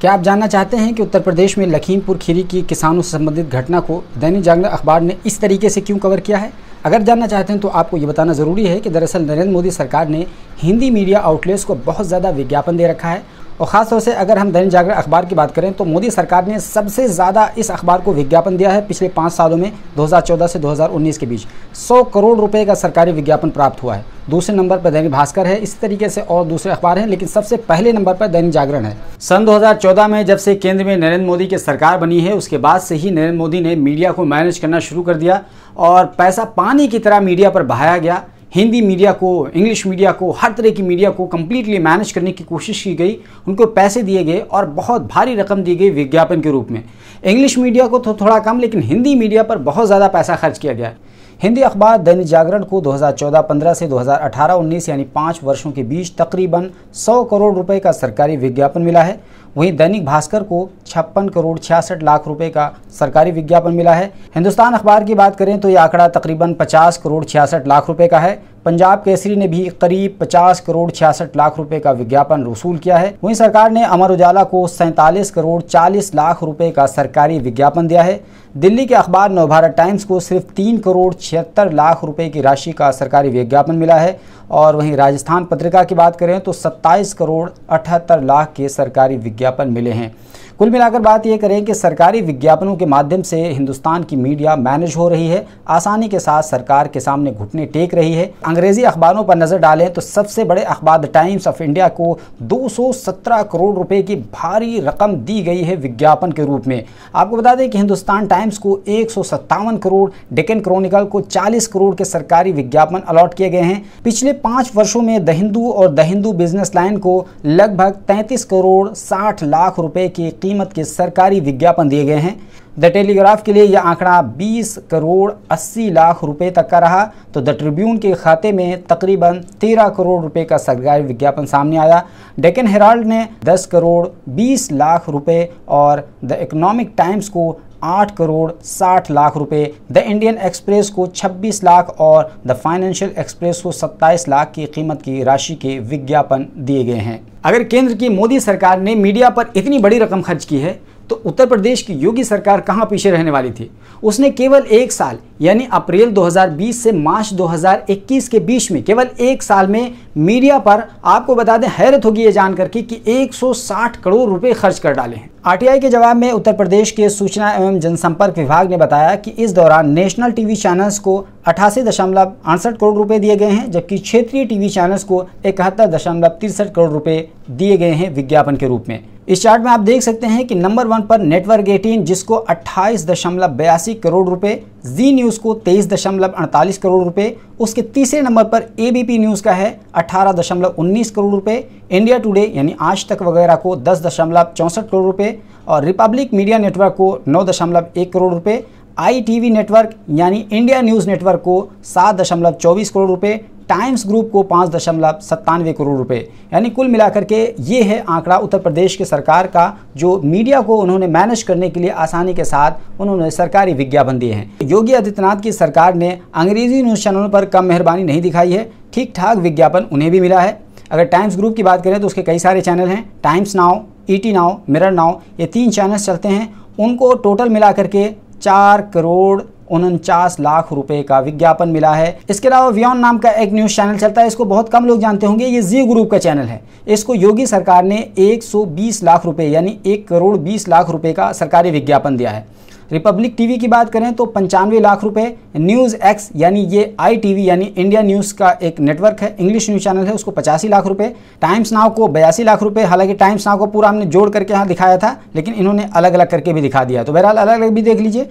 क्या आप जानना चाहते हैं कि उत्तर प्रदेश में लखीमपुर खीरी की किसानों से संबंधित घटना को दैनिक जागरण अखबार ने इस तरीके से क्यों कवर किया है? अगर जानना चाहते हैं तो आपको ये बताना ज़रूरी है कि दरअसल नरेंद्र मोदी सरकार ने हिंदी मीडिया आउटलेट्स को बहुत ज़्यादा विज्ञापन दे रखा है। और ख़ासतौर से अगर हम दैनिक जागरण अखबार की बात करें तो मोदी सरकार ने सबसे ज़्यादा इस अखबार को विज्ञापन दिया है पिछले पाँच सालों में 2014 से 2019 के बीच। 100 करोड़ रुपए का सरकारी विज्ञापन प्राप्त हुआ है। दूसरे नंबर पर दैनिक भास्कर है, इस तरीके से और दूसरे अखबार हैं, लेकिन सबसे पहले नंबर पर दैनिक जागरण है। सन 2014 में जब से केंद्र में नरेंद्र मोदी की सरकार बनी है, उसके बाद से ही नरेंद्र मोदी ने मीडिया को मैनेज करना शुरू कर दिया और पैसा पानी की तरह मीडिया पर बहाया गया। हिंदी मीडिया को, इंग्लिश मीडिया को, हर तरह की मीडिया को कम्प्लीटली मैनेज करने की कोशिश की गई। उनको पैसे दिए गए और बहुत भारी रकम दी गई विज्ञापन के रूप में। इंग्लिश मीडिया को तो थो थोड़ा कम, लेकिन हिंदी मीडिया पर बहुत ज़्यादा पैसा खर्च किया गया। हिंदी अखबार दैनिक जागरण को 2014-15 से 2018-19 यानी पाँच वर्षों के बीच तकरीबन 100 करोड़ रुपए का सरकारी विज्ञापन मिला है। वहीं दैनिक भास्कर को छप्पन करोड़ छियासठ लाख रुपए का सरकारी विज्ञापन मिला है। हिंदुस्तान अखबार की बात करें तो ये आंकड़ा तकरीबन 50 करोड़ छियासठ लाख रुपए का है। पंजाब केसरी ने भी करीब 50 करोड़ छियासठ लाख रुपए का विज्ञापन वसूल किया है। वहीं सरकार ने अमर उजाला को सैंतालीस करोड़ 40 लाख रुपए का सरकारी विज्ञापन दिया है। दिल्ली के अखबार नवभारत टाइम्स को सिर्फ़ तीन करोड़ छिहत्तर लाख रुपए की राशि का सरकारी विज्ञापन मिला है। और वहीं राजस्थान पत्रिका की बात करें तो 27 करोड़ अठहत्तर लाख के सरकारी विज्ञापन मिले हैं। कुल मिलाकर बात यह करें कि सरकारी विज्ञापनों के माध्यम से हिंदुस्तान की मीडिया मैनेज हो रही है, आसानी के साथ सरकार के सामने घुटने टेक रही है। अंग्रेज़ी अखबारों पर नज़र डालें तो सबसे बड़े अखबार द टाइम्स ऑफ़ इंडिया को 217 करोड़ रुपए की भारी रकम दी गई है विज्ञापन के रूप में। आपको बता दें कि हिंदुस्तान टाइम्स को एक सौ सत्तावन करोड़ डेकन क्रॉनिकल को 40 करोड़ के सरकारी विज्ञापन अलॉट किए गए हैं। पिछले पाँच वर्षों में द हिंदू और द हिंदू बिज़नेस लाइन को लगभग तैंतीस करोड़ साठ लाख रुपए की कीमत के सरकारी विज्ञापन दिए गए हैं। द टेलीग्राफ के लिए यह आंकड़ा 20 करोड़ 80 लाख रुपए तक का रहा। तो द ट्रिब्यून के खाते में तकरीबन 13 करोड़ रुपए का सरकारी विज्ञापन सामने आया। डेकन हेराल्ड ने 10 करोड़ 20 लाख रुपए और द इकोनॉमिक टाइम्स को 8 करोड़ 60 लाख रुपए। द इंडियन एक्सप्रेस को 26 लाख और द फाइनेंशियल एक्सप्रेस को 27 लाख की कीमत की राशि के विज्ञापन दिए गए हैं। अगर केंद्र की मोदी सरकार ने मीडिया पर इतनी बड़ी रकम खर्च की है तो उत्तर प्रदेश की योगी सरकार कहाँ पीछे रहने वाली थी? उसने केवल एक साल यानी अप्रैल 2020 से मार्च 2021 के बीच में केवल एक साल में मीडिया पर आपको बता दें हैरत होगी ये जानकर कि, कि 160 करोड़ रुपए खर्च कर डाले हैं। आरटीआई के जवाब में उत्तर प्रदेश के सूचना एवं जनसंपर्क विभाग ने बताया कि इस दौरान नेशनल टीवी चैनल्स को अठासी दशमलव अड़सठ करोड़ रुपए दिए गए हैं जबकि क्षेत्रीय टीवी चैनल्स को इकहत्तर दशमलव तिरसठ करोड़ रुपए दिए गए हैं विज्ञापन के रूप में। इस चार्ट में आप देख सकते हैं कि नंबर वन पर नेटवर्क 18 जिसको अट्ठाईस दशमलव बयासी करोड़ रुपए, जी न्यूज़ को तेईस दशमलव अड़तालीस करोड़ रुपए, उसके तीसरे नंबर पर एबीपी न्यूज़ का है अठारह दशमलव उन्नीस करोड़ रुपए, इंडिया टुडे यानी आज तक वगैरह को दस दशमलव चौंसठ करोड़ रुपए, और रिपब्लिक मीडिया नेटवर्क को नौ दशमलव एक करोड़ रुपए, आई टीवी नेटवर्क यानी इंडिया न्यूज़ नेटवर्क को सात दशमलव चौबीस करोड़ रुपए टाइम्स ग्रुप को पाँच दशमलव सत्तानवे करोड़ रुपए, यानी कुल मिलाकर के ये है आंकड़ा उत्तर प्रदेश के सरकार का, जो मीडिया को उन्होंने मैनेज करने के लिए आसानी के साथ उन्होंने सरकारी विज्ञापन दिए हैं। योगी आदित्यनाथ की सरकार ने अंग्रेज़ी न्यूज़ चैनलों पर कम मेहरबानी नहीं दिखाई है ठीक ठाक विज्ञापन उन्हें भी मिला है। अगर टाइम्स ग्रुप की बात करें तो उसके कई सारे चैनल हैं, Times Now ET Now Mirror Now ये तीन चैनल्स चलते हैं। उनको टोटल मिला करके चार करोड़ उनचास लाख रुपए का विज्ञापन मिला है। इसके अलावा वियन नाम का एक न्यूज़ चैनल चलता है, इसको बहुत कम लोग जानते होंगे। ये जी ग्रुप का चैनल है। इसको योगी सरकार ने 120 लाख रुपए, यानी एक करोड़ 20 लाख रुपए का सरकारी विज्ञापन दिया है। रिपब्लिक टीवी की बात करें तो पंचानवे लाख रुपए न्यूज़ एक्स यानी ये आई टीवी यानी इंडिया न्यूज़ का एक नेटवर्क है। इंग्लिश न्यूज़ चैनल है, उसको पचासी लाख रुपए। टाइम्स नाव को बयासी लाख रुपए। हालाँकि टाइम्स नाव को पूरा हमने जोड़ करके यहाँ दिखाया था, लेकिन इन्होंने अलग अलग करके भी दिखा दिया तो बहरहाल अलग अलग भी देख लीजिए।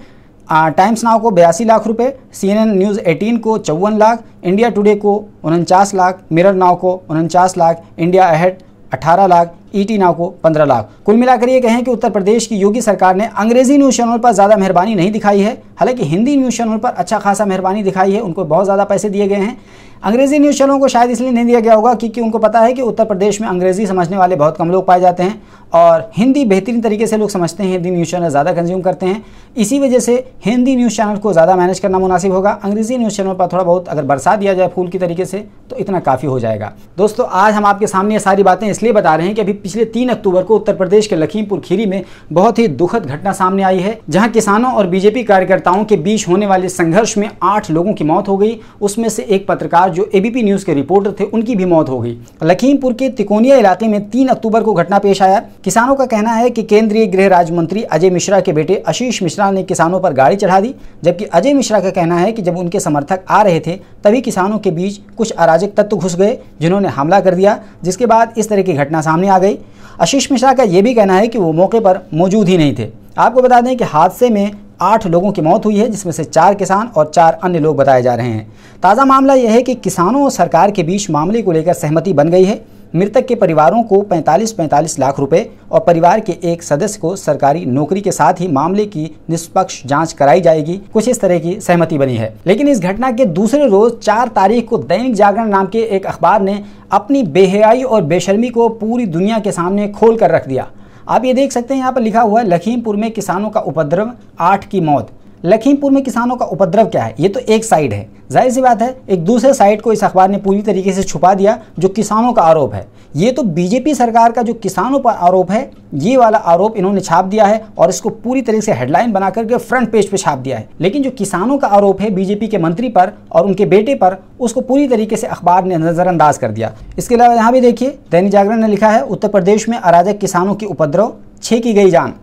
टाइम्स नाव को बयासी लाख रुपए सीएनएन न्यूज़ 18 को चौवन लाख इंडिया टुडे को उनचास लाख मिरर नाव को उनचास lakh India Ahead 18 lakh ET Now को 15 लाख। कुल मिलाकर ये कहें कि उत्तर प्रदेश की योगी सरकार ने अंग्रेज़ी न्यूज़ चैनल पर ज़्यादा मेहरबानी नहीं दिखाई है। हालाँकि हिंदी न्यूज़ चैनल पर अच्छा खासा मेहरबानी दिखाई है, उनको बहुत ज़्यादा पैसे दिए गए हैं। अंग्रेज़ी न्यूज़ चैनलों को शायद इसलिए नहीं दिया गया होगा क्योंकि उनको पता है कि उत्तर प्रदेश में अंग्रेज़ी समझने वाले बहुत कम लोग पाए जाते हैं और हिंदी बेहतरीन तरीके से लोग समझते हैं, हिंदी न्यूज़ चैनल ज़्यादा कंज्यूम करते हैं। इसी वजह से हिंदी न्यूज़ चैनल को ज़्यादा मैनेज करना मुनासिब होगा। अंग्रेज़ी न्यूज़ चैनल पर थोड़ा बहुत अगर बरसा दिया जाए फूल की तरीके से तो इतना काफ़ी हो जाएगा। दोस्तों, आज हम आपके सामने ये सारी बातें इसलिए बता रहे हैं कि अभी पिछले तीन अक्टूबर को उत्तर प्रदेश के लखीमपुर खीरी में बहुत ही दुखद घटना सामने आई है, जहाँ किसानों और बीजेपी कार्यकर्ताओं के बीच होने वाले संघर्ष में आठ लोगों की मौत हो गई। उसमें से एक पत्रकार जो एबीपी न्यूज़ के रिपोर्टर थे, उनकी भी मौत हो गई। लखीमपुर के तिकोनिया इलाके में तीन अक्टूबर को घटना पेश आया। किसानों का कहना है कि केंद्रीय गृह राज्य मंत्री अजय मिश्रा के बेटे आशीष मिश्रा ने किसानों पर गाड़ी चढ़ा दी, जबकि अजय मिश्रा का कहना है कि जब उनके समर्थक आ रहे थे, तभी किसानों के बीच कुछ अराजक तत्व घुस गए, जिन्होंने हमला कर दिया, जिसके बाद इस तरह की घटना सामने आ गई। आशीष मिश्रा का यह भी कहना है कि वो मौके पर मौजूद ही नहीं थे। आपको बता दें कि हादसे में आठ लोगों की मौत हुई है, जिसमें से चार किसान और चार अन्य लोग बताए जा रहे हैं। ताज़ा मामला यह है कि किसानों और सरकार के बीच मामले को लेकर सहमति बन गई है। मृतक के परिवारों को 45-45 लाख रुपए और परिवार के एक सदस्य को सरकारी नौकरी के साथ ही मामले की निष्पक्ष जाँच कराई जाएगी। कुछ इस तरह की सहमति बनी है। लेकिन इस घटना के दूसरे रोज चार तारीख को दैनिक जागरण नाम के एक अखबार ने अपनी बेहयाई और बेशर्मी को पूरी दुनिया के सामने खोल कर रख दिया। आप ये देख सकते हैं, यहाँ पर लिखा हुआ है, लखीमपुर में किसानों का उपद्रव, आठ की मौत। लखीमपुर में किसानों का उपद्रव क्या है? ये तो एक साइड है। ज़ाहिर सी बात है, एक दूसरे साइड को इस अखबार ने पूरी तरीके से छुपा दिया, जो किसानों का आरोप है। ये तो बीजेपी सरकार का जो किसानों पर आरोप है, ये वाला आरोप इन्होंने छाप दिया है और इसको पूरी तरीके से हेडलाइन बना करके फ्रंट पेज पे छाप दिया है। लेकिन जो किसानों का आरोप है बीजेपी के मंत्री पर और उनके बेटे पर, उसको पूरी तरीके से अखबार ने नजरअंदाज कर दिया। इसके अलावा यहाँ भी देखिए, दैनिक जागरण ने लिखा है, उत्तर प्रदेश में अराजक किसानों की उपद्रव छे की गई जान।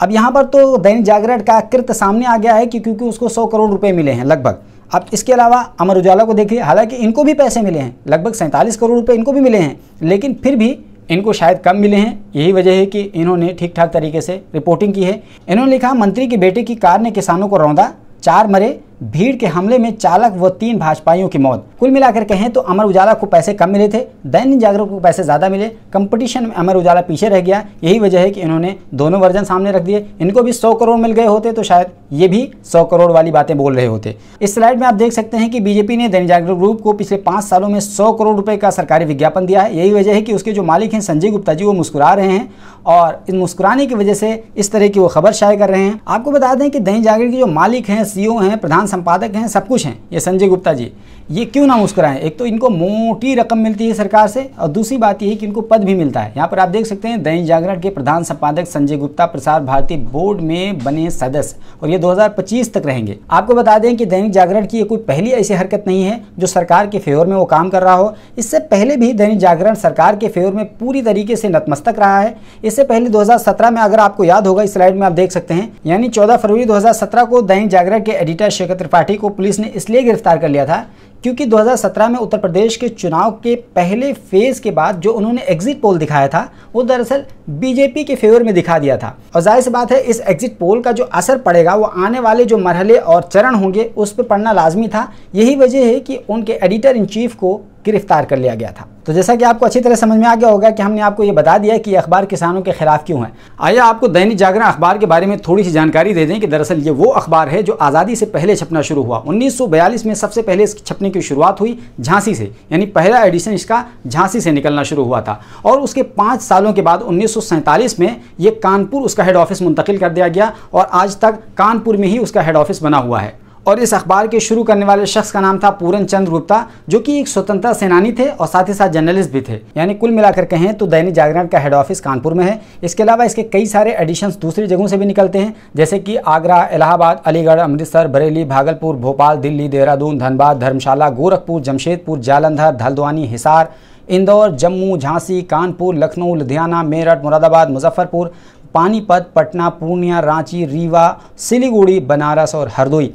अब यहाँ पर तो दैनिक जागरण का कृत सामने आ गया है कि क्योंकि उसको सौ करोड़ रुपये मिले हैं लगभग। अब इसके अलावा अमर उजाला को देखिए, हालाँकि इनको भी पैसे मिले हैं, लगभग सैंतालीस करोड़ रुपये इनको भी मिले हैं, लेकिन फिर भी इनको शायद कम मिले हैं। यही वजह है कि इन्होंने ठीक ठाक तरीके से रिपोर्टिंग की है। इन्होंने लिखा, मंत्री के बेटे की कार ने किसानों को रौंदा, चार मरे भीड़ के हमले में चालक व तीन भाजपाइयों की मौत। कुल मिलाकर कहें तो अमर उजाला को पैसे कम मिले थे, दैनिक जागरण को पैसे ज़्यादा मिले, कंपटीशन में अमर उजाला पीछे रह गया। यही वजह है कि इन्होंने दोनों वर्जन सामने रख दिए। इनको भी सौ करोड़ मिल गए होते तो शायद ये भी सौ करोड़ वाली बातें बोल रहे होते। इस स्लाइड में आप देख सकते हैं कि बीजेपी ने दैनिक जागरण ग्रुप को पिछले पाँच सालों में सौ करोड़ रुपए का सरकारी विज्ञापन दिया है। यही वजह है कि उसके जो मालिक हैं संजय गुप्ता जी, वो मुस्कुरा रहे हैं और इन मुस्कुराने की वजह से इस तरह की वो खबर शाये कर रहे हैं। आपको बता दें कि दैनिक जागरण के जो मालिक हैं, सीईओ हैं, प्रधान संपादक हैं सब कुछ हैं। ये संजय गुप्ता जी। ये क्यों ना मुस्कुराएँ? एक तो इनको मोटी रकम मिलती है सरकार से, और दूसरी बात यह कि इनको पद भी मिलता है। यहाँ पर आप देख सकते हैं, दैनिक जागरण के प्रधान संपादक संजय गुप्ता, प्रसार भारती बोर्ड में बने सदस्य, और ये 2025 तक रहेंगे। आपको बता दें कि दैनिक जागरण की ये कोई पहली ऐसी हरकत नहीं है जो सरकार के फेवर में वो काम कर रहा हो। इससे पहले भी दैनिक जागरण सरकार के फेवर में पूरी तरीके से नतमस्तक रहा है। इससे पहले 2017 में, अगर आपको याद होगा इस स्लाइड में आप देख सकते हैं, यानी 14 फरवरी 2017 को दैनिक जागरण के एडिटर शेखर त्रिपाठी को पुलिस ने इसलिए गिरफ़्तार कर लिया था क्योंकि 2017 में उत्तर प्रदेश के चुनाव के पहले फ़ेज़ के बाद जो उन्होंने एग्जिट पोल दिखाया था, वो दरअसल बीजेपी के फेवर में दिखा दिया था। और ज़ाहिर सी बात है, इस एग्जिट पोल का जो असर पड़ेगा, वो आने वाले जो मरहले और चरण होंगे, उस पर पढ़ना लाजमी था। यही वजह है कि उनके एडिटर इन चीफ को गिरफ़्तार कर लिया गया था। तो जैसा कि आपको अच्छी तरह समझ में आ गया होगा कि हमने आपको ये बता दिया कि अखबार किसानों के खिलाफ क्यों है। आइए आपको दैनिक जागरण अखबार के बारे में थोड़ी सी जानकारी दे दें कि दरअसल ये वो अखबार है जो आज़ादी से पहले छपना शुरू हुआ। 1942 में सबसे पहले इस छपने की शुरुआत हुई झांसी से, यानी पहला एडिशन इसका झांसी से निकलना शुरू हुआ था। और उसके पाँच सालों के बाद उन्नीस सौ सैंतालीस में ये कानपुर उसका हेड ऑफ़िस मुंतकिल कर दिया गया और आज तक कानपुर में ही उसका हेड ऑफ़िस बना हुआ है। और इस अखबार के शुरू करने वाले शख्स का नाम था पूरन चंद गुप्ता, जो कि एक स्वतंत्रता सेनानी थे और साथ ही साथ जर्नलिस्ट भी थे। यानी कुल मिलाकर कहें तो दैनिक जागरण का हेड ऑफ़िस कानपुर में है। इसके अलावा इसके कई सारे एडिशंस दूसरी जगहों से भी निकलते हैं, जैसे कि आगरा, इलाहाबाद, अलीगढ़, अमृतसर, बरेली, भागलपुर, भोपाल, दिल्ली, देहरादून, धनबाद, धर्मशाला, गोरखपुर, जमशेदपुर, जालंधर धलद्वानी हिसार, इंदौर, जम्मू, झांसी, कानपुर, लखनऊ, लुधियाना, मेरठ, मुरादाबाद, मुजफ्फरपुर, पानीपत, पटना, पूर्णिया, रांची, रीवा, सिलीगुड़ी, बनारस और हरदोई।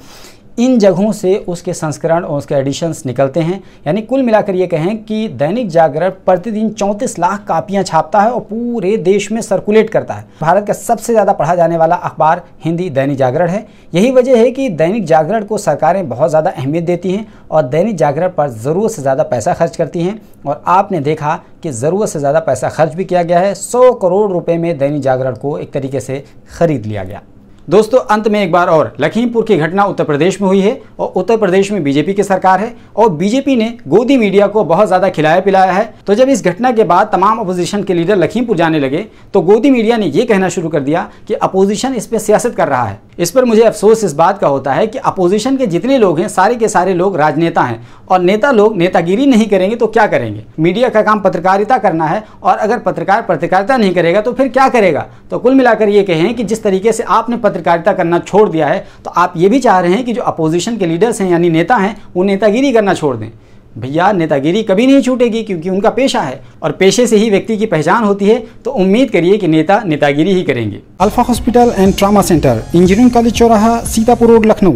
इन जगहों से उसके संस्करण और उसके एडिशंस निकलते हैं। यानी कुल मिलाकर ये कहें कि दैनिक जागरण प्रतिदिन 34 लाख कापियाँ छापता है और पूरे देश में सर्कुलेट करता है। भारत का सबसे ज़्यादा पढ़ा जाने वाला अखबार हिंदी दैनिक जागरण है। यही वजह है कि दैनिक जागरण को सरकारें बहुत ज़्यादा अहमियत देती हैं और दैनिक जागरण पर ज़रूरत से ज़्यादा पैसा खर्च करती हैं। और आपने देखा कि ज़रूरत से ज़्यादा पैसा खर्च भी किया गया है। सौ करोड़ रुपये में दैनिक जागरण को एक तरीके से ख़रीद लिया गया। दोस्तों, अंत में एक बार और। लखीमपुर की घटना उत्तर प्रदेश में हुई है और उत्तर प्रदेश में बीजेपी की सरकार है और बीजेपी ने गोदी मीडिया को बहुत ज़्यादा खिलाया पिलाया है। तो जब इस घटना के बाद तमाम अपोजिशन के लीडर लखीमपुर जाने लगे तो गोदी मीडिया ने यह कहना शुरू कर दिया कि अपोजिशन इस पर सियासत कर रहा है। इस पर मुझे अफसोस इस बात का होता है कि अपोजिशन के जितने लोग हैं, सारे के सारे लोग राजनेता हैं। और नेता लोग नेतागिरी नहीं करेंगे तो क्या करेंगे? मीडिया का काम पत्रकारिता करना है और अगर पत्रकार पत्रकारिता नहीं करेगा तो फिर क्या करेगा? तो कुल मिलाकर ये कहें कि जिस तरीके से आपने पत्रकारिता करना छोड़ दिया है तो आप ये भी चाह रहे हैं कि जो अपोजिशन के लीडर्स हैं, यानी नेता हैं, वो नेतागिरी करना छोड़ दें। भैया, नेतागिरी कभी नहीं छूटेगी क्योंकि उनका पेशा है और पेशे से ही व्यक्ति की पहचान होती है तो उम्मीद करिए कि नेता नेतागिरी ही करेंगे। Alpha hospital and trauma centre, engineering college चौराहा, सीतापुर रोड, लखनऊ।